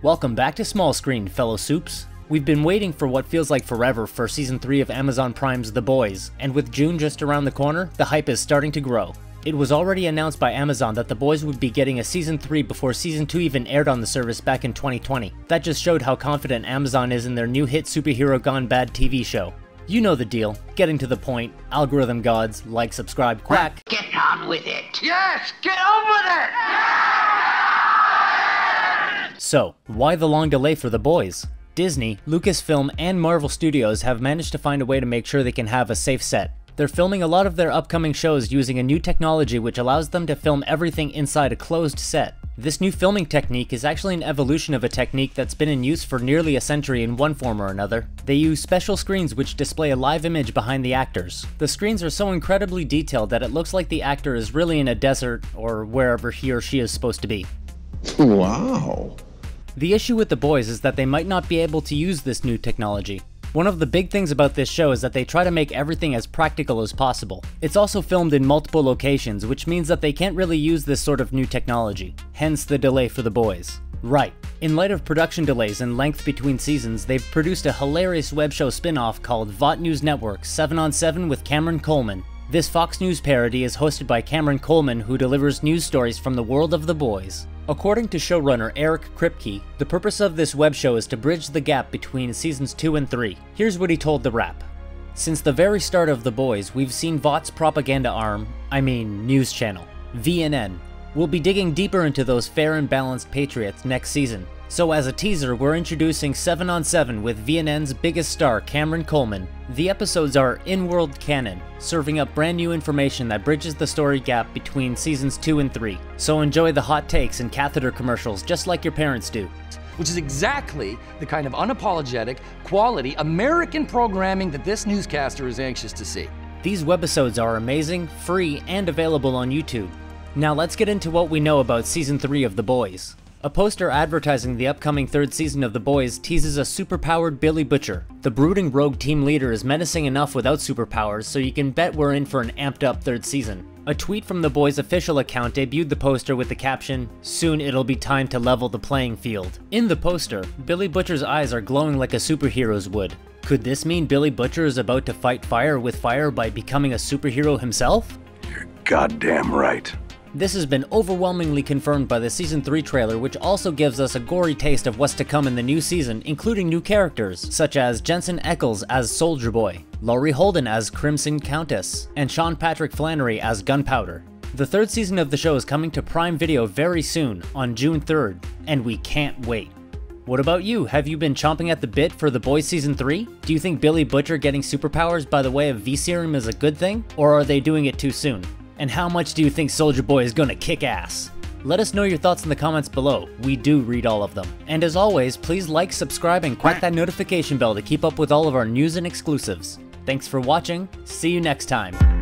Welcome back to Small Screen, fellow soups. We've been waiting for what feels like forever for season 3 of Amazon Prime's The Boys, and with June just around the corner, the hype is starting to grow. It was already announced by Amazon that The Boys would be getting a season 3 before season 2 even aired on the service back in 2020. That just showed how confident Amazon is in their new hit superhero gone bad TV show. You know the deal. Getting to the point, algorithm gods, like, subscribe, quack. Get on with it. Yes, get on with it. So, why the long delay for The Boys? Disney, Lucasfilm, and Marvel Studios have managed to find a way to make sure they can have a safe set. They're filming a lot of their upcoming shows using a new technology which allows them to film everything inside a closed set. This new filming technique is actually an evolution of a technique that's been in use for nearly a century in one form or another. They use special screens which display a live image behind the actors. The screens are so incredibly detailed that it looks like the actor is really in a desert or wherever he or she is supposed to be. Wow. The issue with the boys is that they might not be able to use this new technology. One of the big things about this show is that they try to make everything as practical as possible. It's also filmed in multiple locations, which means that they can't really use this sort of new technology, hence the delay for the boys. Right. In light of production delays and length between seasons, they've produced a hilarious web show spin-off called Vought News Network 7 on 7 with Cameron Coleman. This Fox News parody is hosted by Cameron Coleman who delivers news stories from the world of the boys. According to showrunner Eric Kripke, the purpose of this web show is to bridge the gap between seasons 2 and 3. Here's what he told The Wrap. Since the very start of The Boys, we've seen Vought's propaganda arm, I mean news channel, VNN. We'll be digging deeper into those fair and balanced patriots next season. So as a teaser, we're introducing 7 on 7 with VNN's biggest star, Cameron Coleman. The episodes are in-world canon, serving up brand new information that bridges the story gap between seasons 2 and 3. So enjoy the hot takes and catheter commercials just like your parents do. which is exactly the kind of unapologetic, quality American programming that this newscaster is anxious to see. These webisodes are amazing, free, and available on YouTube. Now let's get into what we know about season 3 of The Boys. A poster advertising the upcoming third season of The Boys teases a superpowered Billy Butcher. The brooding rogue team leader is menacing enough without superpowers, so you can bet we're in for an amped up third season. A tweet from The Boys official account debuted the poster with the caption, Soon it'll be time to level the playing field. In the poster, Billy Butcher's eyes are glowing like a superhero's would. Could this mean Billy Butcher is about to fight fire with fire by becoming a superhero himself? You're goddamn right. This has been overwhelmingly confirmed by the season 3 trailer which also gives us a gory taste of what's to come in the new season including new characters, such as Jensen Ackles as Soldier Boy, Laurie Holden as Crimson Countess, and Sean Patrick Flanery as Gunpowder. The third season of the show is coming to Prime Video very soon, on June 3rd, and we can't wait. What about you? Have you been chomping at the bit for The Boys Season 3? Do you think Billy Butcher getting superpowers by the way of V-Serum is a good thing? Or are they doing it too soon? And how much do you think Soldier Boy is gonna kick ass? Let us know your thoughts in the comments below. We do read all of them. And as always, please like, subscribe, and crack that notification bell to keep up with all of our news and exclusives. Thanks for watching. See you next time.